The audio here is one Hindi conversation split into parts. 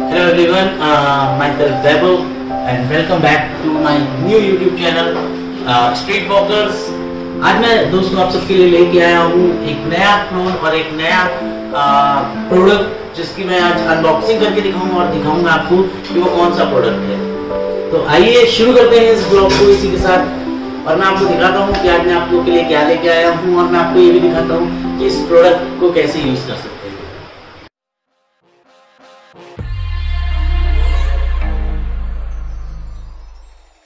Hello everyone, uh, myself Vaibhav and welcome back to my new YouTube channel uh, Street Walkers. आज मैं दोस्तों आप सबके लिए लेके आया हूँ एक नया क्लोन और एक नया प्रोडक्ट जिसकी मैं आज अनबॉक्सिंग करके दिखाऊँगा और दिखाऊँगा आपको कि वो कौन सा प्रोडक्ट है तो आइए शुरू करते हैं इस ब्लॉग को इसी के साथ और मैं आपको दिखाता हूँ कि आज मैं आप लोग के लिए क्या लेके आया हूँ और मैं आपको ये भी दिखाता हूँ कि इस प्रोडक्ट को कैसे यूज़ कर सकते हैं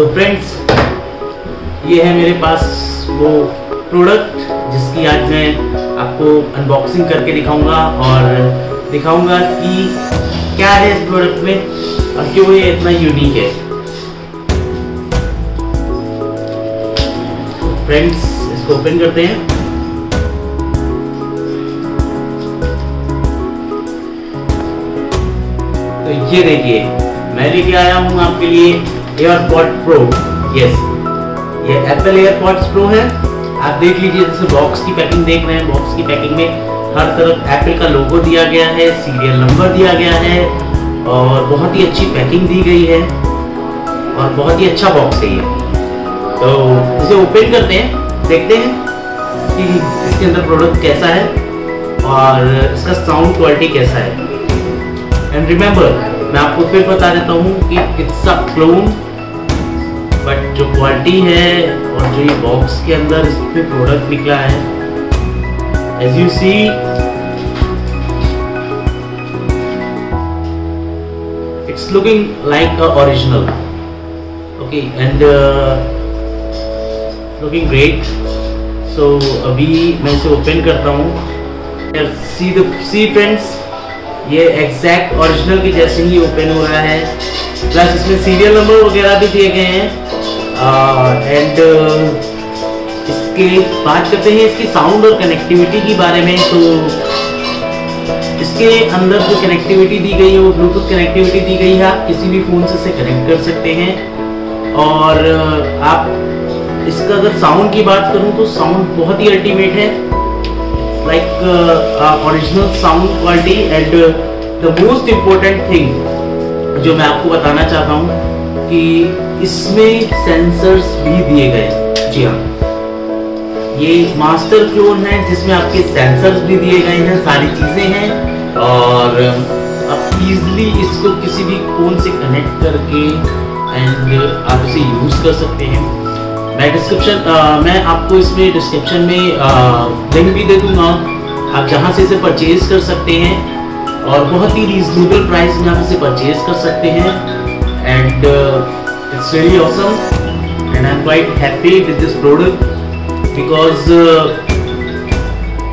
तो फ्रेंड्स ये है मेरे पास वो प्रोडक्ट जिसकी आज मैं आपको अनबॉक्सिंग करके दिखाऊँगा और दिखाऊँगा कि क्या है इस प्रोडक्ट में और क्यों ये इतना यूनिक है। फ्रेंड्स इसको ओपन करते हैं। तो ये देखिए, मैं लेके आया हूँ आपके लिए एयरपॉड प्रो यस ये एप्पल एयरपॉड्स प्रो है। आप देख लीजिए, जैसे बॉक्स की पैकिंग देख रहे हैं बॉक्स की पैकिंग में हर तरफ़ एप्पल का लोगो दिया गया है सीरियल नंबर दिया गया है और बहुत ही अच्छी पैकिंग दी गई है और बहुत ही अच्छा बॉक्स है ये। तो इसे ओपन करते हैं, देखते हैं कि इसके अंदर प्रोडक्ट कैसा है और इसका साउंड क्वालिटी कैसा है। एंड रिमेंबर मैं आपको फिर बता देता हूँ कि इट्स अ क्लोन बट जो क्वालिटी है, और जो ये बॉक्स के अंदर इस पे प्रोडक्ट निकला है as you see it's looking like a original okay and looking great so अभी मैं इसे ओपन करता हूँ। सी सी फ्रेंड्स ये एग्जैक्ट ओरिजिनल के जैसे ही ओपन हो रहा है। प्लस इसमें सीरियल नंबर वगैरह भी दिए गए हैं। एंड इसके बात करते हैं इसकी साउंड और कनेक्टिविटी के बारे में तो इसके अंदर जो कनेक्टिविटी दी गई है वो ब्लूटूथ कनेक्टिविटी दी गई है आप किसी भी फ़ोन से इसे कनेक्ट कर सकते हैं। और आप इसका अगर साउंड की बात करूँ तो साउंड बहुत ही अल्टीमेट है। Like uh, sound quality and the most uh, important thing जो मैं आपको बताना चाहता हूँ कि इसमें सेंसर्स भी दिए गए जी हाँ। ये मास्टर क्लोन है, जिसमें आपके सेंसर्स भी दिए गए हैं, सारी चीज़ें हैं और, आप इजीली इसको किसी भी फ़ोन से कनेक्ट करके एंड आप इसे यूज़ कर सकते हैं। मैं डिस्क्रिप्शन मैं आपको इसमें डिस्क्रिप्शन में लिंक भी दे दूँगा। आप जहाँ से इसे परचेज कर सकते हैं और बहुत ही रीजनेबल प्राइस में आप इसे परचेज कर सकते हैं। And it's really awesome and I am quite happy with this product because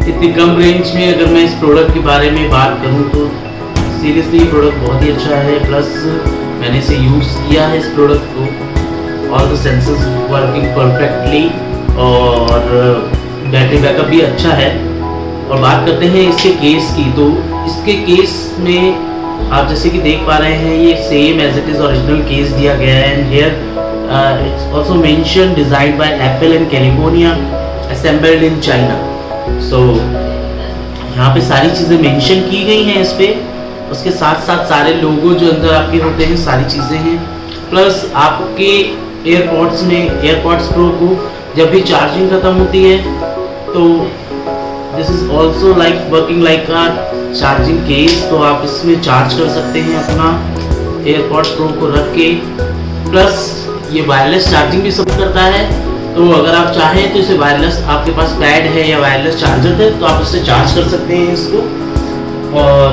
इतनी कम रेंज में अगर मैं इस प्रोडक्ट के बारे में बात करूँ तो सीरियसली प्रोडक्ट बहुत ही अच्छा है। प्लस मैंने इसे यूज़ किया है इस प्रोडक्ट को। All the sensors working perfectly और बैटरी बैकअप भी अच्छा है। और बात करते हैं इसके केस की तो इसके केस में आप जैसे कि देख पा रहे हैं, ये same as it is original case दिया गया है and here it's also mention design by Apple in California assembled in China so यहाँ पे सारी चीज़ें मेंशन की गई हैं इस पे। उसके साथ साथ सारे लोगो जो अंदर आपके होते हैं, सारी चीज़ें हैं। प्लस आपके एयरपॉड्स में एयरपॉड्स प्रो को जब भी चार्जिंग ख़त्म होती है तो this is also like working like a charging case तो आप इसमें चार्ज कर सकते हैं अपना एयरपॉड प्रो को रख के। प्लस ये वायरलेस चार्जिंग भी सपोर्ट करता है। तो अगर आप चाहें तो इसे वायरलेस आपके पास पैड है या वायरलेस चार्जर है तो आप इससे चार्ज कर सकते हैं इसको। और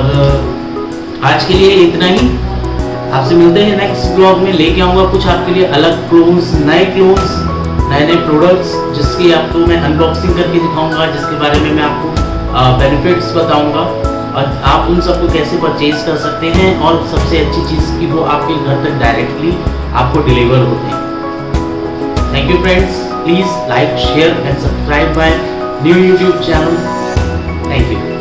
आज के लिए इतना ही। आपसे मिलते हैं नेक्स्ट ब्लॉग में। लेके आऊँगा कुछ आपके लिए अलग क्लोन्स नए क्लोन्स नए नए प्रोडक्ट्स जिसकी आपको मैं अनबॉक्सिंग करके दिखाऊँगा, जिसके बारे में मैं आपको बेनिफिट्स बताऊँगा। और आप उन सबको कैसे परचेज कर सकते हैं और सबसे अच्छी चीज़ की वो आपके घर तक डायरेक्टली आपको डिलीवर होते हैं। Thank you friends please like share and subscribe my new YouTube channel thank you